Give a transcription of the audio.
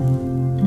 Amen.